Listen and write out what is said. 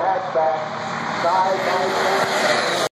Back, Fastback, side,